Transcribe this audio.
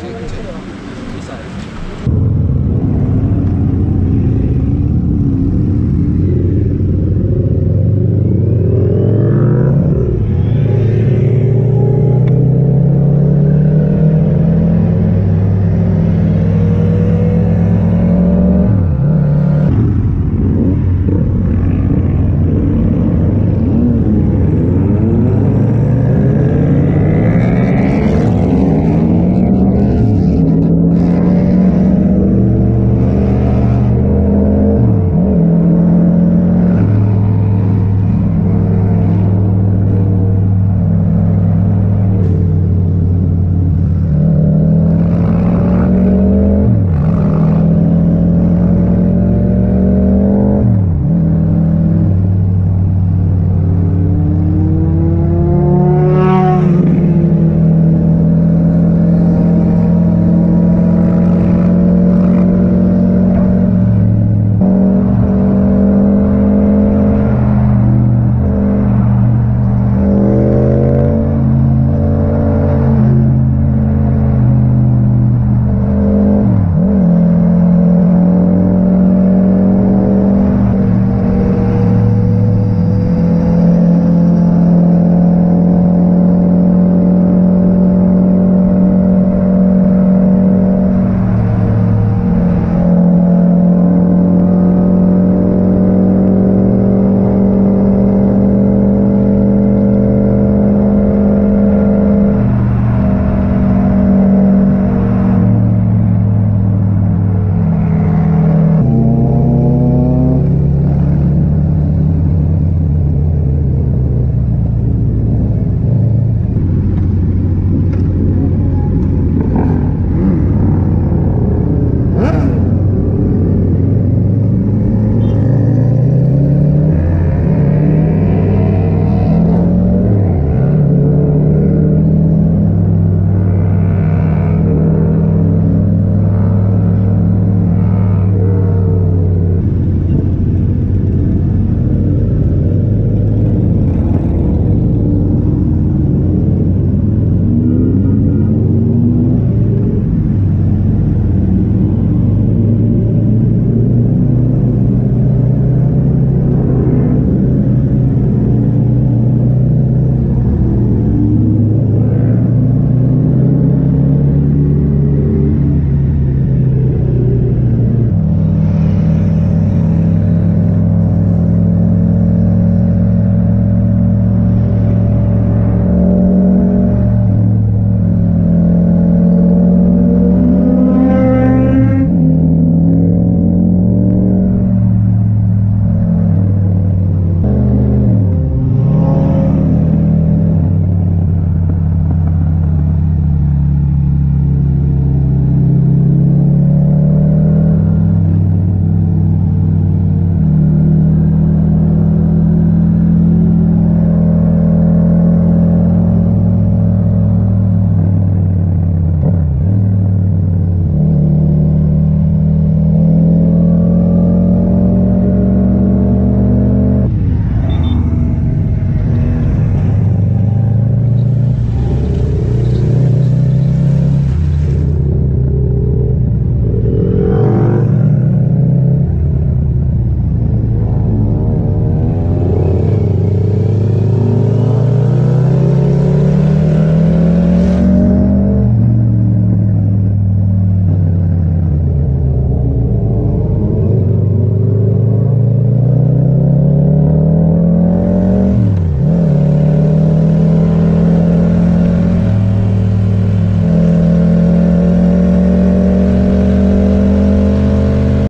这个这，